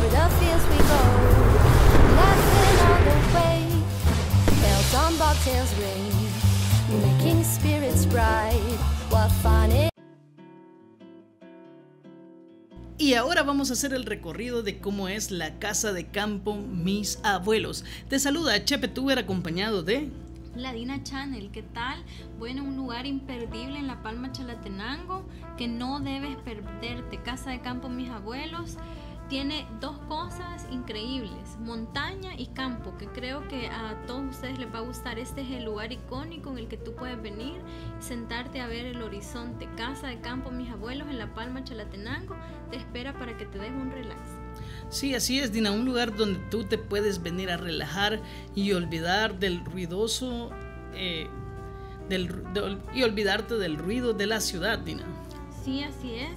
Over the fields we go, laughing all the way. Bells on bobtails ring, making spirits bright. What fun it Y ahora vamos a hacer el recorrido de cómo es la casa de campo mis abuelos. Te saluda Chepe Tuber acompañado de... La Dina Channel, ¿qué tal? Bueno, un lugar imperdible en La Palma Chalatenango que no debes perderte. Casa de campo mis abuelos tiene dos cosas increíbles, montaña y campo, que creo que a todos ustedes les va a gustar. Este es el lugar icónico en el que tú puedes venir, sentarte a ver el horizonte. Casa de campo, mis abuelos en La Palma, Chalatenango, te espera para que te des un relax. Sí, así es, Dina, un lugar donde tú te puedes venir a relajar y olvidar del ruidoso eh, del, y olvidarte del ruido de la ciudad, Dina. Sí, así es.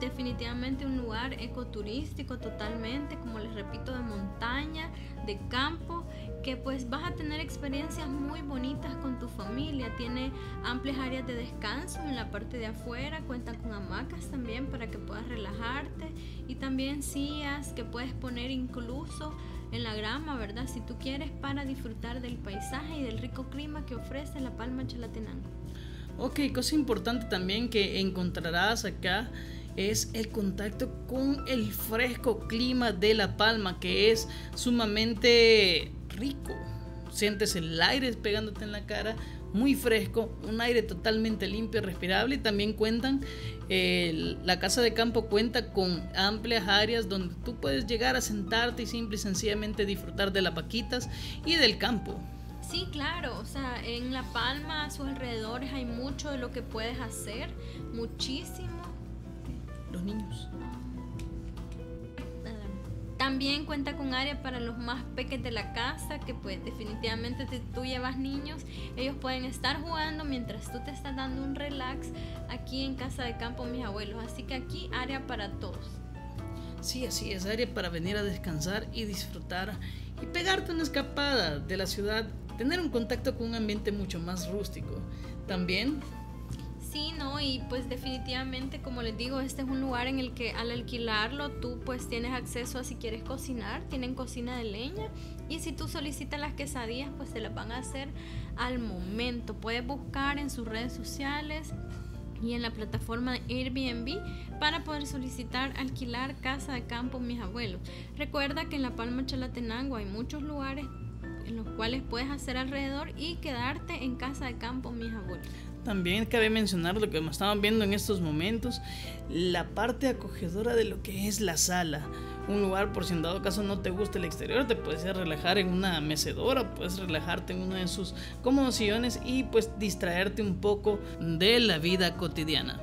definitivamente un lugar ecoturístico totalmente, como les repito, de montaña, de campo, que pues vas a tener experiencias muy bonitas con tu familia. Tiene amplias áreas de descanso en la parte de afuera, cuentan con hamacas también para que puedas relajarte y también sillas que puedes poner incluso en la grama, ¿verdad? Si tú quieres para disfrutar del paisaje y del rico clima que ofrece La Palma Chalatenango. Ok, cosa importante también que encontrarás acá es el contacto con el fresco clima de La Palma, que es sumamente rico. Sientes el aire pegándote en la cara, muy fresco, un aire totalmente limpio y respirable. Y también cuentan, la casa de campo cuenta con amplias áreas donde tú puedes llegar a sentarte y simple y sencillamente disfrutar de las vaquitas y del campo. Sí, claro, o sea, en La Palma, a sus alrededores hay mucho de lo que puedes hacer, muchísimo. Los niños. También cuenta con área para los más pequeños de la casa, que pues definitivamente si tú llevas niños, ellos pueden estar jugando mientras tú te estás dando un relax aquí en casa de campo mis abuelos. Así que aquí área para todos. Sí, así es, área para venir a descansar y disfrutar y pegarte una escapada de la ciudad tener un contacto con un ambiente mucho más rústico. También Sí, no, y pues definitivamente, como les digo, este es un lugar en el que al alquilarlo tú pues tienes acceso a si quieres cocinar, tienen cocina de leña y si tú solicitas las quesadillas pues te las van a hacer al momento. Puedes buscar en sus redes sociales y en la plataforma Airbnb para poder solicitar alquilar casa de campo mis abuelos. Recuerda que en La Palma Chalatenango hay muchos lugares en los cuales puedes hacer alrededor y quedarte en casa de campo mis abuelos. También cabe mencionar lo que estaban viendo en estos momentos, la parte acogedora de lo que es la sala. Un lugar, por si en dado caso no te gusta el exterior, te puedes relajar en una mecedora, puedes relajarte en uno de sus cómodos sillones y pues distraerte un poco de la vida cotidiana.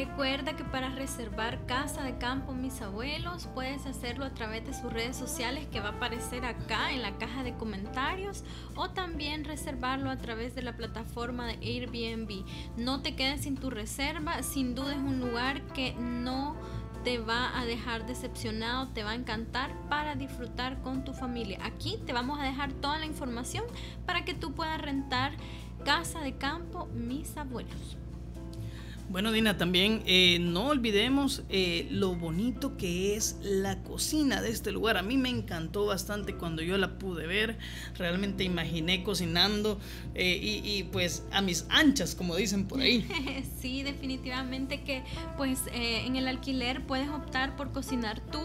Recuerda que para reservar casa de campo mis abuelos puedes hacerlo a través de sus redes sociales que va a aparecer acá en la caja de comentarios o también reservarlo a través de la plataforma de Airbnb. No te quedes sin tu reserva, sin duda es un lugar que no te va a dejar decepcionado, te va a encantar para disfrutar con tu familia. Aquí te vamos a dejar toda la información para que tú puedas rentar casa de campo mis abuelos. Bueno, Dina, también eh, no olvidemos eh, lo bonito que es la cocina de este lugar. A mí me encantó bastante cuando yo la pude ver. Realmente imaginé cocinando eh, y, y, pues a mis anchas, como dicen por ahí. sí, definitivamente que pues en el alquiler puedes optar por cocinar tú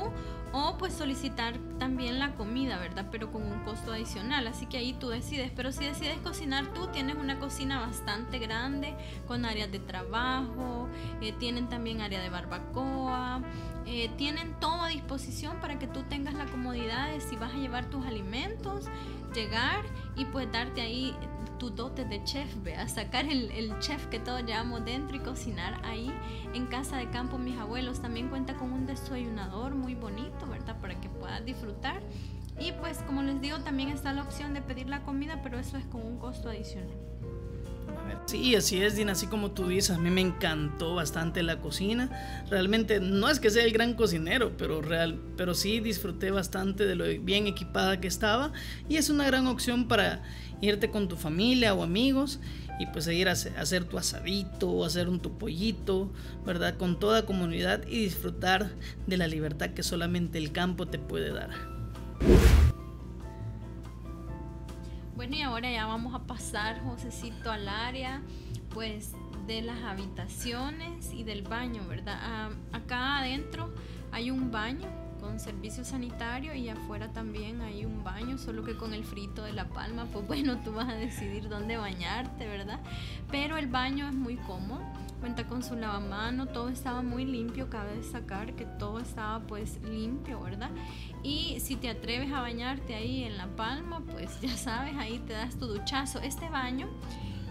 o pues solicitar también la comida, ¿verdad? Pero con un costo adicional, así que ahí tú decides. Pero si decides cocinar tú, tienes una cocina bastante grande con áreas de trabajo, eh, tienen también área de barbacoa, eh, tienen todo a disposición para que tú tengas la comodidad de si vas a llevar tus alimentos, llegar y pues darte ahí tu dote de chef, a sacar el, el, chef que todos llevamos dentro y cocinar ahí en casa de campo mis abuelos. También cuenta con un desayunador muy bonito, ¿verdad? Para que puedas disfrutar. Y pues como les digo, también está la opción de pedir la comida, pero eso es con un costo adicional. Sí, así es, Dina, así como tú dices, a mí me encantó bastante la cocina. Realmente no es que sea el gran cocinero, pero, real, pero sí disfruté bastante de lo bien equipada que estaba y es una gran opción para irte con tu familia o amigos y pues ir a hacer tu asadito o hacer un tu pollito, ¿verdad? Con toda comunidad y disfrutar de la libertad que solamente el campo te puede dar. Y ahora ya vamos a pasar, Josecito, al área, pues, de las habitaciones y del baño, ¿verdad? Ah, acá adentro hay un baño con servicio sanitario y afuera también hay un baño, solo que con el frito de la palma, pues bueno, tú vas a decidir dónde bañarte, ¿verdad? Pero el baño es muy cómodo cuenta con su lavamano, todo estaba muy limpio, cabe destacar que todo estaba pues limpio, ¿verdad? Y si te atreves a bañarte ahí en La Palma, pues ya sabes, ahí te das tu duchazo. Este baño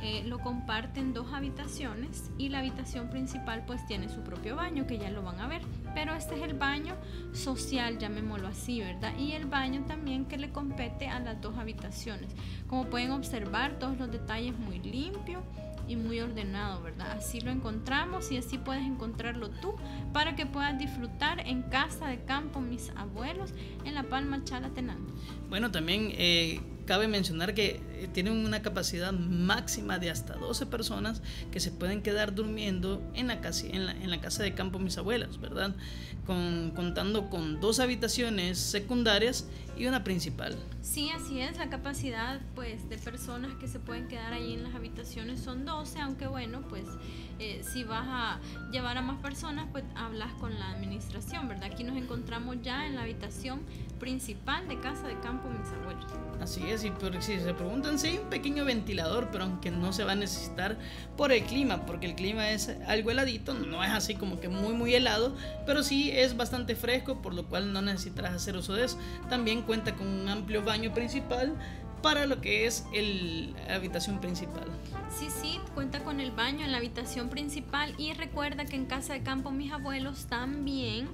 eh, lo comparten dos habitaciones y la habitación principal pues tiene su propio baño que ya lo van a ver pero este es el baño social llamémoslo así verdad y el baño también que le compete a las dos habitaciones como pueden observar todos los detalles muy limpios y muy ordenado, ¿verdad? Así lo encontramos y así puedes encontrarlo tú para que puedas disfrutar en casa de campo mis abuelos en La Palma Chalatenango. Bueno, también eh, cabe mencionar que eh, tienen una capacidad máxima de hasta 12 personas que se pueden quedar durmiendo en la casa, en la, en la casa de campo mis abuelas, ¿verdad? Con, contando con dos habitaciones secundarias y una principal. Sí, así es, la capacidad pues de personas que se pueden quedar ahí en las habitaciones son 12, aunque bueno, pues eh, si vas a llevar a más personas, pues hablas con la administración, ¿verdad? Aquí nos encontramos ya en la habitación principal de casa de campo mis abuelos. Así es, y por, si se preguntan, sí, un pequeño ventilador, pero aunque no se va a necesitar por el clima, porque el clima es algo heladito, no es así como que muy, muy helado, pero sí es bastante fresco, por lo cual no necesitarás hacer uso de eso. También cuenta con un amplio baño principal para lo que es el, la habitación principal. Sí, sí, cuenta con el baño en la habitación principal y recuerda que en casa de campo mis abuelos también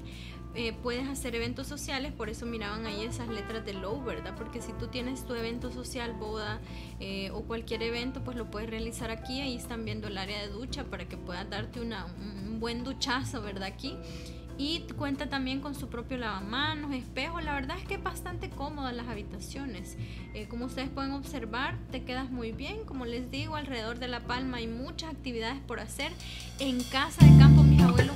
eh, puedes hacer eventos sociales, por eso miraban ahí esas letras de low, ¿verdad? Porque si tú tienes tu evento social, boda eh, o cualquier evento, pues lo puedes realizar aquí. Ahí están viendo el área de ducha para que puedas darte una, un buen duchazo, ¿verdad? Aquí y cuenta también con su propio lavamanos, espejo. La verdad es que es bastante cómoda las habitaciones. Eh, como ustedes pueden observar, te quedas muy bien. Como les digo, alrededor de La Palma hay muchas actividades por hacer. En casa de campo, mis abuelos,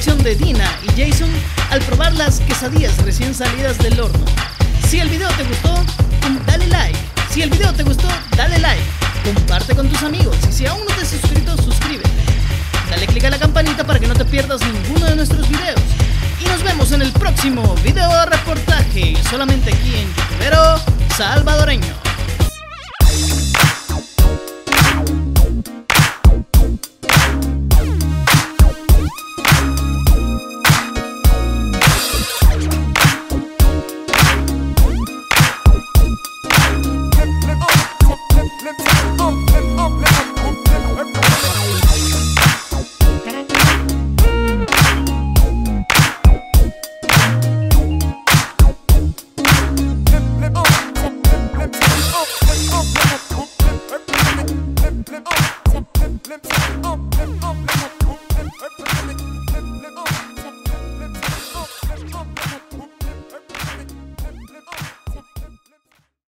de Dina y Jason al probar las quesadillas recién salidas del horno. Si el video te gustó, dale like. Si el video te gustó, dale like. Comparte con tus amigos y si aún no te has suscrito, suscríbete. Dale click a la campanita para que no te pierdas ninguno de nuestros videos. Y nos vemos en el próximo video reportaje, solamente aquí en Youtubero Salvadoreño.